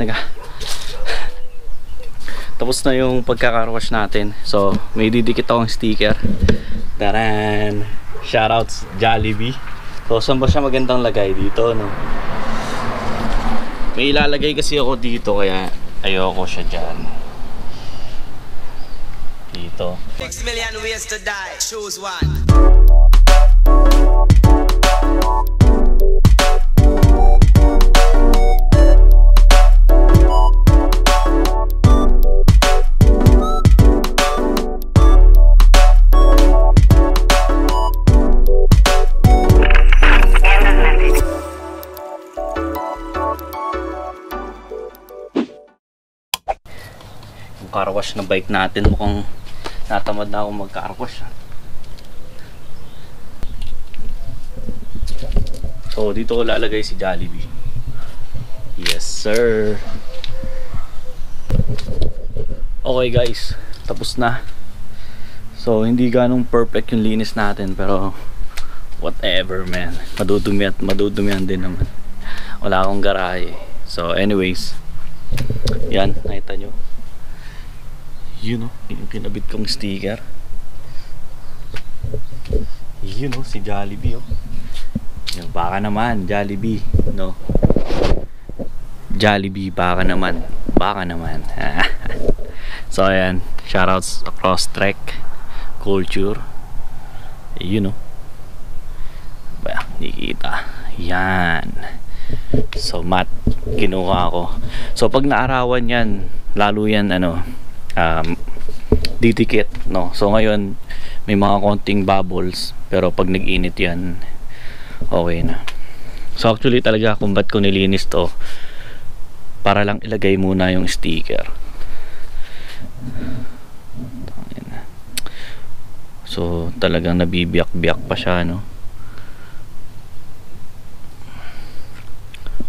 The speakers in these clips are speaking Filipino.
Naga. Tapos na yung pagkakarwash natin. So, may didikit akong sticker. Taran! Shoutouts Jollibee. So, saan ba siya magandang lagay dito, no? May ilalagay kasi ako dito, kaya ayoko siya dyan. Dito. Six million ways to die. Choose one. Wash na bike natin, mukhang natamad na ako mag-car wash. ah. So, dito ko lalagay si Jollibee. Yes, sir. Okay guys, tapos na. So, hindi ganong perfect yung linis natin, pero whatever man. Madudumi at madudumihan din naman. Wala akong garahe. So, anyways, yan, nakita nyo. Yun o, yung kinabit kong sticker. Yun o, si Jollibee o. Yung baka naman, Jollibee, no? Jollibee, baka naman. Baka naman. so, ayan, shoutouts across trek, culture. Yun o. Ba, hindi kita. Yan. So, mat, kinuha ko. So, pag naarawan yan, lalo yan, ano, um, didikit, no? So, ngayon, may mga konting bubbles, pero pag nag-init yan, okay na. So, actually talaga, kung ba't ko nilinis to, para lang ilagay muna yung sticker. So, talagang nabibiyak-biyak pa siya, no?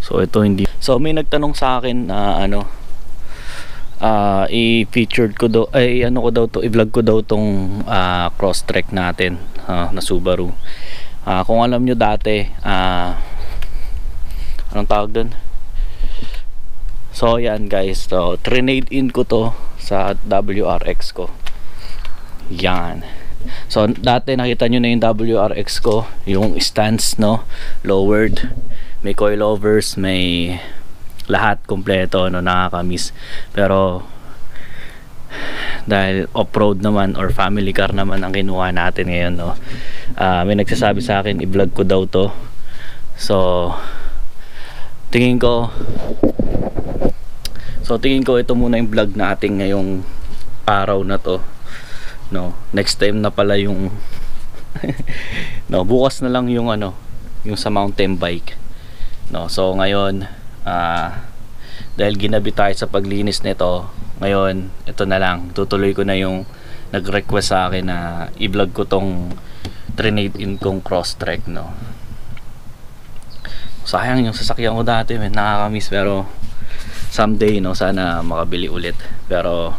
So, ito hindi. So, may nagtanong sa akin na ano, ah i-featured ko daw ay ano ko daw to i-vlog ko daw tong ah, cross trek natin ah, na Subaru. Ah, kung alam nyo dati ah anong tawag doon? So yan guys, so trinade in ko to sa WRX ko. Yan. So dati nakita nyo na yung WRX ko, yung stance no, lowered, may coilovers, may lahat kompleto no nakakamiss. Pero dahil off-road naman or family car naman ang kinuha natin ngayon no Ah, may nagsasabi sa akin i-vlog ko daw to. So tingin ko so tingin ko ito muna yung vlog natin ngayong araw na to no. Next time na pala yung no bukas na lang yung ano yung sa mountain bike no. So ngayon ah dahil ginabi tayo sa paglinis nito ngayon ito na lang. Tutuloy ko na yung nag-request sa akin na i-vlog ko tong trinade in kong cross trek no? Sayang yung sasakyan ko dati man nakakamiss pero someday no sana makabili ulit. Pero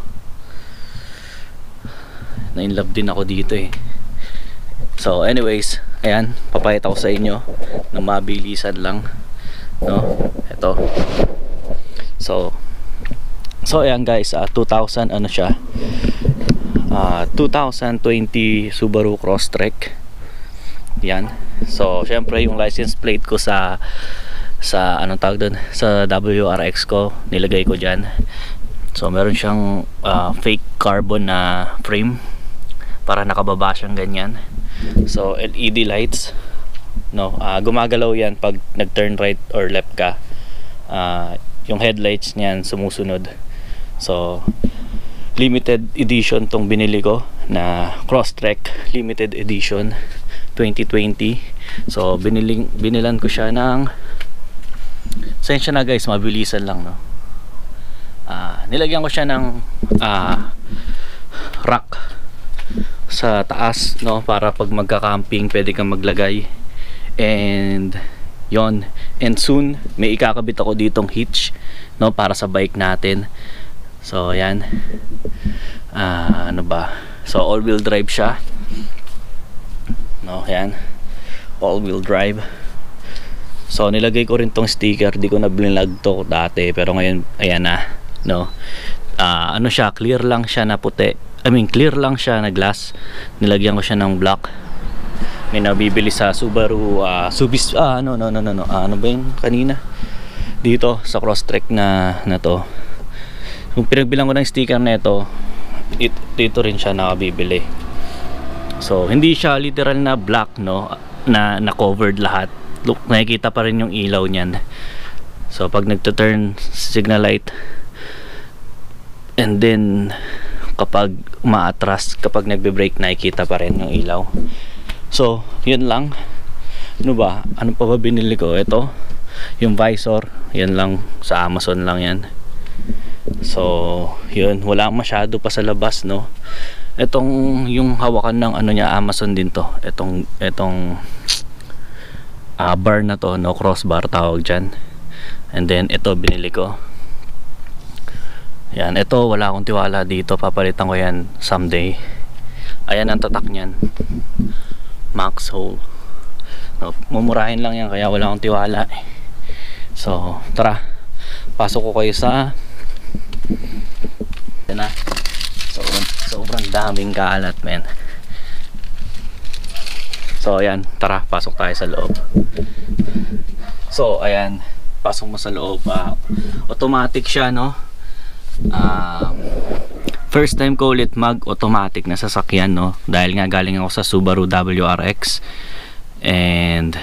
na in love din ako dito eh. So anyways ayan papayat ako sa inyo na mabilisan lang no? Ito so so ayan guys uh, 2000 ano siya? Uh, 2020 Subaru Crosstrek. Yan. So syempre yung license plate ko sa sa anong tawag doon sa WRX ko nilagay ko dyan. So meron siyang uh, fake carbon na frame para nakababa siyang ganyan. So LED lights no uh, gumagalaw yan pag nag turn right or left ka. Uh, yung headlights niyan sumusunod. So limited edition tong binili ko na Crosstrek limited edition 2020 so biniling binilan ko siya ng sensya na guys mabilisan lang no? Ah, nilagyan ko siya ng ah, rack sa taas no? Para pag magka-camping pwede kang maglagay and yon. And soon may ikakabit ako ditong hitch no para sa bike natin. So yan ah, ano ba? So all wheel drive siya. No yan all wheel drive. So nilagay ko rin tong sticker, di ko na blinlag to dati pero ngayon ayan na, no. Ah, ano siya, clear lang siya na puti. I mean, clear lang siya na glass. Nilagyan ko siya ng black. May nabibili sa Subaru ah, Subis ah no no no no no. Ah, ano ba yun kanina? Dito sa Crosstrek na na to. Kung pinagbilang ko ng sticker na ito, it, dito rin siya nakabibili. So, hindi siya literal na black, no? Na, na covered lahat. Look, nakikita pa rin yung ilaw niyan. So, pag nagto-turn signal light, and then, kapag umaatras, kapag nagbe-brake, nakikita pa rin yung ilaw. So, yun lang. Ano ba? Ano pa ba binili ko? Ito, yung visor. Yan lang, sa Amazon lang yan. So, yun, wala masyado pa sa labas, no? Etong yung hawakan ng ano niya Amazon din to. Etong etong ah, bar na to, no crossbar tawag diyan. And then ito binili ko. Yan, ito wala akong tiwala dito. Papalitan ko yan someday. Ayan ang tatak niyan. Max hole. No, mumurahin lang yan kaya wala akong tiwala. eh. So, tara. Pasok ko kayo sa yan na. Sobrang, sobrang daming kalat, men. So, ayan. Tara, pasok tayo sa loob. So, ayan. Pasok mo sa loob. ah, automatic siya, no? Um, first time ko ulit mag-automatic na sasakyan, no? Dahil nga galing ako sa Subaru WRX. And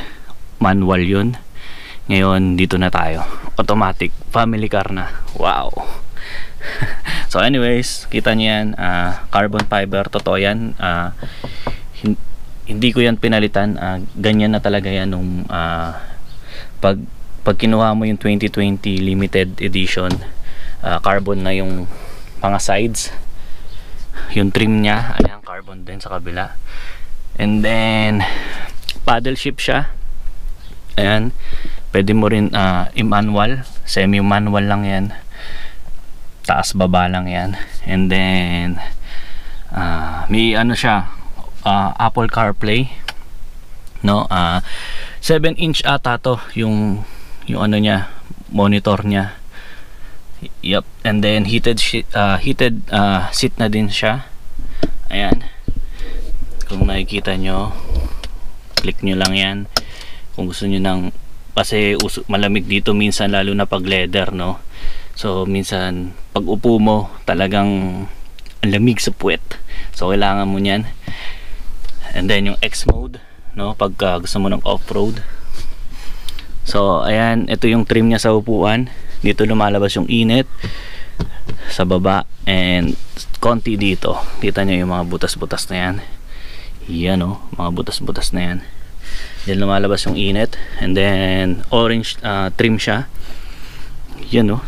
manual yun. Ngayon, dito na tayo. Automatic. Family car na. Wow. so anyways, kita niyo yan. ah, carbon fiber. Totoo yan. Ah, hin- hindi ko yan pinalitan. Ah, ganyan na talaga yan nung ah, pag, pag kinuha mo yung 2020 limited edition, ah, carbon na yung mga sides. Yung trim niya, ayan, carbon din sa kabila. And then, paddle shift siya. Ayan. Pwede mo rin ah, i-manual. Semi-manual lang yan. Taas baba lang yan. And then, ah, may ano siya, ah, Apple CarPlay. No, ah 7 inch ata to yung yung ano niya, monitor niya. Yep. And then heated ah, heated ah, seat na din siya. Ayan. Kung nakikita nyo, click nyo lang yan. Kung gusto nyo ng kasi malamig dito minsan lalo na pag leather no so minsan pag upo mo talagang ang lamig sa puwet so kailangan mo niyan and then yung X mode no pag uh, gusto mo ng off-road so ayan ito yung trim niya sa upuan dito lumalabas yung init sa baba and konti dito kita nyo yung mga butas-butas na yan yan o mga butas-butas na yan Diyan lumalabas yung init. And then, orange uh, trim siya. Yan no.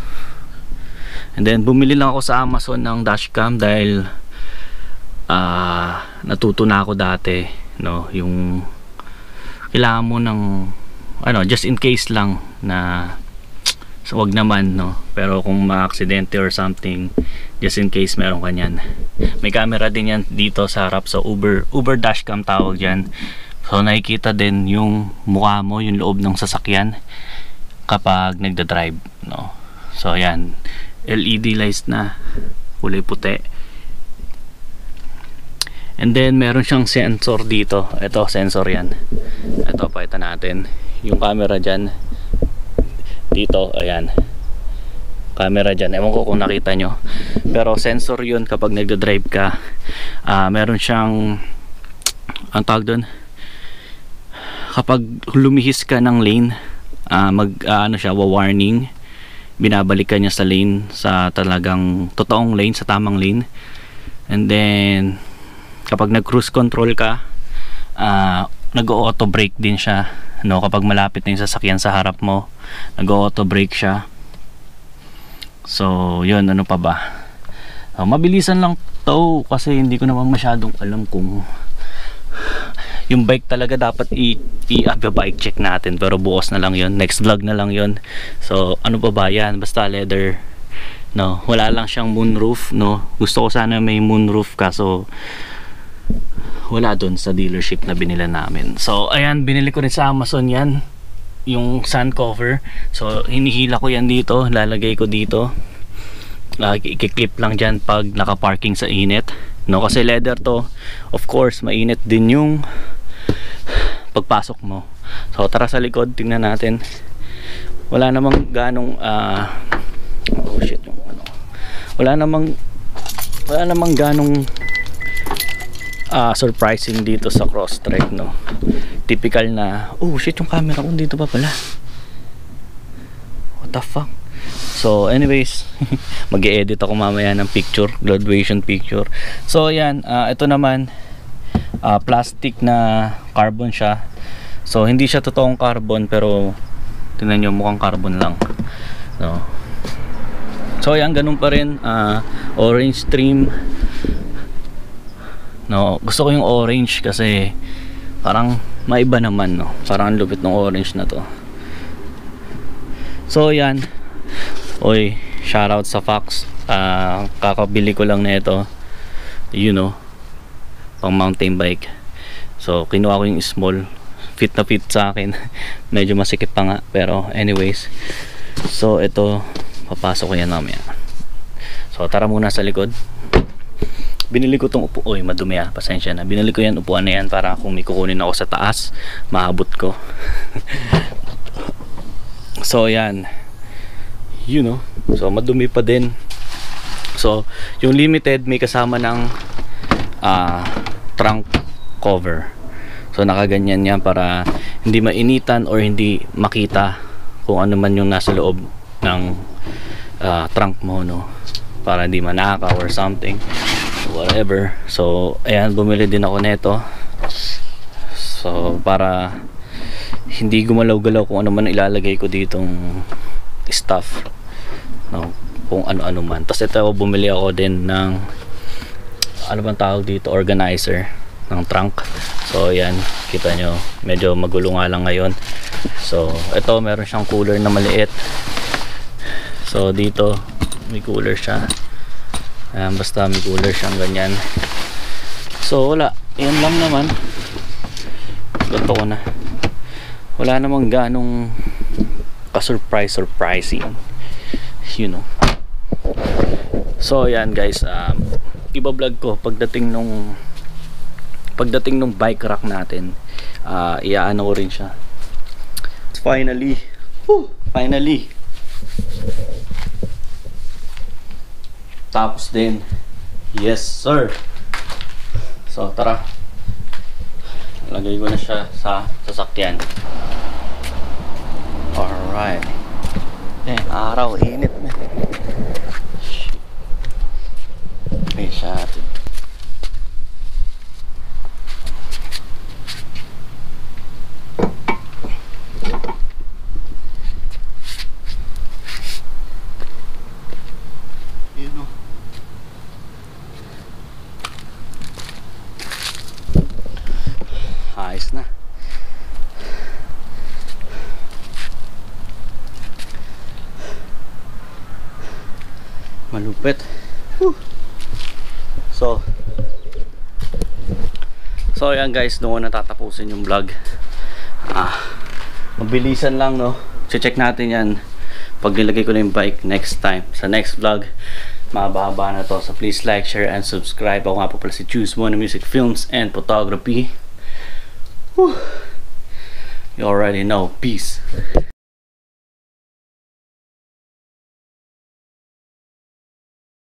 And then, bumili lang ako sa Amazon ng dashcam dahil uh, natuto na ako dati. No, yung kailangan mo ng ano, just in case lang na so wag naman no pero kung ma-aksidente or something just in case meron kanyan may camera din yan dito sa harap so Uber Uber dashcam tawag yan So nakikita din yung mukha mo, yung loob ng sasakyan kapag nagda-drive, no. So ayan, LED lights na kulay puti. And then meron siyang sensor dito. Ito sensor 'yan. Ito pakita natin. Yung camera diyan dito, ayan. Camera diyan. Ewan ko kung nakita nyo. Pero sensor 'yun kapag nagda-drive ka. Ah, meron siyang ang tawag doon kapag lumihis ka ng lane uh, mag uh, ano siya warning binabalikan niya sa lane sa talagang totoong lane sa tamang lane and then kapag nag cruise control ka uh, nag auto brake din siya no kapag malapit na yung sasakyan sa harap mo nag auto brake siya. So yun ano pa ba? Uh, mabilisan lang to kasi hindi ko naman masyadong alam kung yung bike talaga dapat i, i bike check natin. Pero bukas na lang yon next vlog na lang yon so ano pa ba? Yan basta leather. No wala lang siyang moonroof no? Gusto ko sana may moonroof kaso wala doon sa dealership na binila namin so ayan binili ko rin sa Amazon yan yung sun cover. So, hinihila ko yan dito. Lalagay ko dito. Uh, ikiklip lang dyan pag nakaparking sa init. No? Kasi leather to. Of course, mainit din yung pagpasok mo. So, tara sa likod. Tingnan natin. Wala namang ganong uh, oh shit yung ano. Wala namang wala namang ganong uh, surprising dito sa Crosstrek no? Typical na oh shit yung camera ko dito pa pala. What the fuck? So anyways mag edit ako mamaya ng picture graduation picture. So ayan uh, ito naman uh, plastic na carbon siya. So hindi siya totoong carbon pero tingnan nyo mukhang carbon lang no? So ayan ganun pa rin uh, orange trim no gusto ko yung orange kasi parang maiba naman no? Parang ang lupit ng orange na to. So yan. Oy shoutout sa Fox. Uh, kakabili ko lang na ito you know pang mountain bike. So kinuha ko yung small. Fit na fit sa akin. Medyo masikip pa nga pero anyways. So ito papasok ko yan mamaya. So tara muna sa likod binili ko tong upo oy madumi ah pasensya na. Binili ko yan upuan na yan para kung may kukunin ako sa taas maabot ko. So yan. You know. So madumi pa din. So yung limited may kasama ng uh, trunk cover. So nakaganyan yan para hindi mainitan or hindi makita kung ano man yung nasa loob ng uh, trunk mo no? Para hindi manakaw or something whatever. So ayan bumili din ako neto. So para hindi gumalaw-galaw kung ano man ilalagay ko ditong stuff. No, kung ano-ano man. Tapos ito bumili ako din ng ano bang tawag dito? Organizer ng trunk. So ayan kita nyo medyo magulo nga lang ngayon. So ito meron siyang cooler na maliit. So dito may cooler siya Ayan, basta may cooler siyang ganyan. So, wala. Yan lang naman. Ganto ko na. Wala namang ganong ka-surprise surprising. You know. So, yan guys. Um, iba-vlog ko pagdating nung pagdating nung bike rack natin. Uh, iaano ko rin siya. Finally. Whew, finally. Tapos din, yes sir. So tara. Lagay ko na siya sa sasakyan. Alright. Eh, araw, init na. Okay, siya atin. Yun o. ayos na malupit Whew. so so yan guys doon natatapusin yung vlog ah, mabilisan lang no check natin yan pag nilagay ko na yung bike next time sa next vlog mahaba na to so please like, share, and subscribe ako nga po pala si Choose One Music Films and Photography Whew. You already know. Peace.